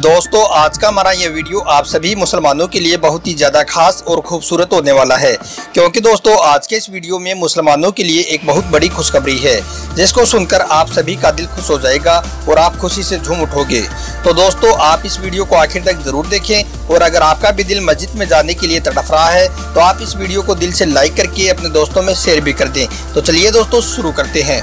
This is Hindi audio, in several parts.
दोस्तों, आज का हमारा ये वीडियो आप सभी मुसलमानों के लिए बहुत ही ज़्यादा खास और खूबसूरत होने वाला है। क्योंकि दोस्तों, आज के इस वीडियो में मुसलमानों के लिए एक बहुत बड़ी खुशखबरी है, जिसको सुनकर आप सभी का दिल खुश हो जाएगा और आप खुशी से झूम उठोगे। तो दोस्तों, आप इस वीडियो को आखिर तक ज़रूर देखें और अगर आपका भी दिल मस्जिद में जाने के लिए तड़फ रहा है तो आप इस वीडियो को दिल से लाइक करके अपने दोस्तों में शेयर भी कर दें। तो चलिए दोस्तों, शुरू करते हैं।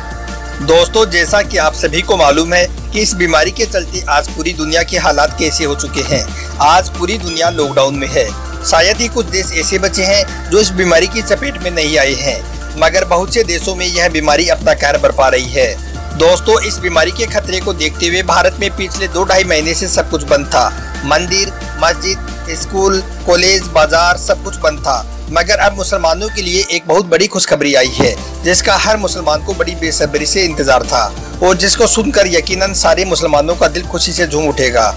दोस्तों, जैसा कि आप सभी को मालूम है कि इस बीमारी के चलते आज पूरी दुनिया के हालात कैसे हो चुके हैं। आज पूरी दुनिया लॉकडाउन में है। शायद ही कुछ देश ऐसे बचे हैं जो इस बीमारी की चपेट में नहीं आए हैं। मगर बहुत से देशों में यह बीमारी अपना कहर बरपा रही है। दोस्तों, इस बीमारी के खतरे को देखते हुए भारत में पिछले दो ढाई महीने से सब कुछ बंद था। मंदिर, मस्जिद स्कूल, कॉलेज, बाज़ार, सब कुछ बंद था। मगर अब मुसलमानों के लिए एक बहुत बड़ी खुशखबरी आई है, जिसका हर मुसलमान को बड़ी बेसब्री से इंतज़ार था और जिसको सुनकर यकीनन सारे मुसलमानों का दिल खुशी से झूम उठेगा।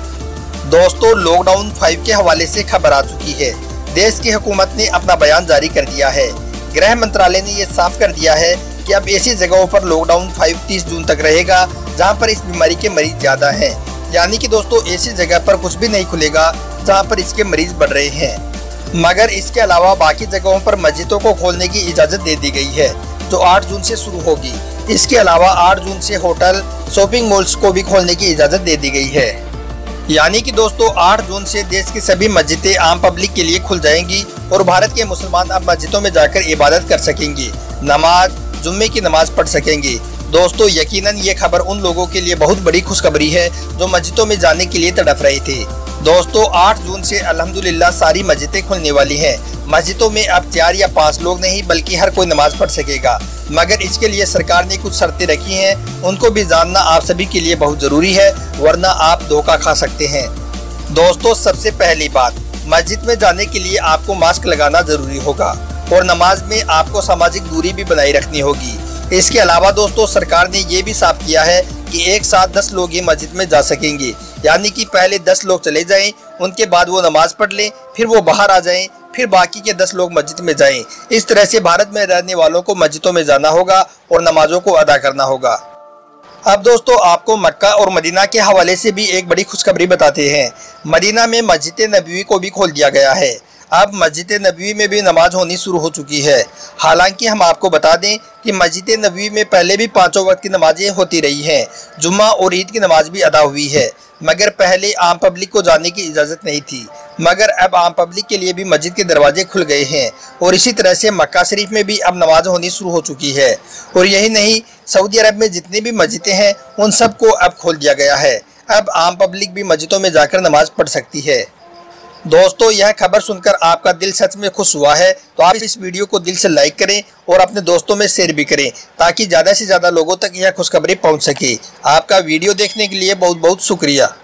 दोस्तों लॉकडाउन फाइव के हवाले से खबर आ चुकी है। देश की हुकूमत ने अपना बयान जारी कर दिया है। गृह मंत्रालय ने यह साफ़ कर दिया है कि अब ऐसी जगहों पर लॉकडाउन फाइव तीस जून तक रहेगा, जहाँ पर इस बीमारी के मरीज़ ज़्यादा है। यानी कि दोस्तों, ऐसी जगह पर कुछ भी नहीं खुलेगा जहाँ पर इसके मरीज़ बढ़ रहे हैं। मगर इसके अलावा बाकी जगहों पर मस्जिदों को खोलने की इजाज़त दे दी गई है, जो 8 जून से शुरू होगी। इसके अलावा 8 जून से होटल, शॉपिंग मॉल्स को भी खोलने की इजाज़त दे दी गई है। यानी कि दोस्तों 8 जून से देश की सभी मस्जिदें आम पब्लिक के लिए खुल जाएँगी और भारत के मुसलमान अब मस्जिदों में जाकर इबादत कर सकेंगे। नमाज़ जुम्मे की नमाज़ पढ़ सकेंगे। दोस्तों, यकीनन ये खबर उन लोगों के लिए बहुत बड़ी खुशखबरी है जो मस्जिदों में जाने के लिए तड़प रहे थे। दोस्तों 8 जून से अल्हम्दुलिल्लाह सारी मस्जिदें खुलने वाली हैं। मस्जिदों में अब चार या पाँच लोग नहीं, बल्कि हर कोई नमाज़ पढ़ सकेगा। मगर इसके लिए सरकार ने कुछ शर्तें रखी हैं। उनको भी जानना आप सभी के लिए बहुत ज़रूरी है, वरना आप धोखा खा सकते हैं। दोस्तों, सबसे पहली बात, मस्जिद में जाने के लिए आपको मास्क लगाना ज़रूरी होगा। और नमाज़ में आपको सामाजिक दूरी भी बनाए रखनी होगी। इसके अलावा दोस्तों, सरकार ने ये भी साफ़ किया है कि एक साथ दस लोग ही मस्जिद में जा सकेंगे। यानी कि पहले दस लोग चले जाएँ, उनके बाद वो नमाज़ पढ़ लें, फिर वो बाहर आ जाएँ, फिर बाकी के दस लोग मस्जिद में जाएँ। इस तरह से भारत में रहने वालों को मस्जिदों में जाना होगा और नमाजों को अदा करना होगा। अब दोस्तों, आपको मक्का और मदीना के हवाले से भी एक बड़ी खुशखबरी बताते हैं। मदीना में मस्जिद नबी को भी खोल दिया गया है। अब मस्जिद नबी में भी नमाज़ होनी शुरू हो चुकी है। हालाँकि हम आपको बता दें कि मस्जिद नबी में पहले भी पाँचों वक्त की नमाजें होती रही हैं। जुम्मा और ईद की नमाज़ भी अदा हुई है, मगर पहले आम पब्लिक को जाने की इजाज़त नहीं थी। मगर अब आम पब्लिक के लिए भी मस्जिद के दरवाजे खुल गए हैं और इसी तरह से मक्का शरीफ में भी अब नमाज़ होनी शुरू हो चुकी है। और यही नहीं, सऊदी अरब में जितनी भी मस्जिदें हैं, उन सबको अब खोल दिया गया है। अब आम पब्लिक भी मस्जिदों में जाकर नमाज़ पढ़ सकती है। दोस्तों, यह खबर सुनकर आपका दिल सच में खुश हुआ है तो आप इस वीडियो को दिल से लाइक करें और अपने दोस्तों में शेयर भी करें, ताकि ज़्यादा से ज़्यादा लोगों तक यह खुशखबरी पहुँच सके। आपका वीडियो देखने के लिए बहुत बहुत शुक्रिया।